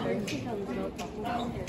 10시간 들었다고 하는데